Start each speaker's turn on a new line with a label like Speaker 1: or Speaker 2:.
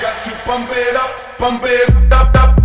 Speaker 1: got to bump it up, bump it up, up, up.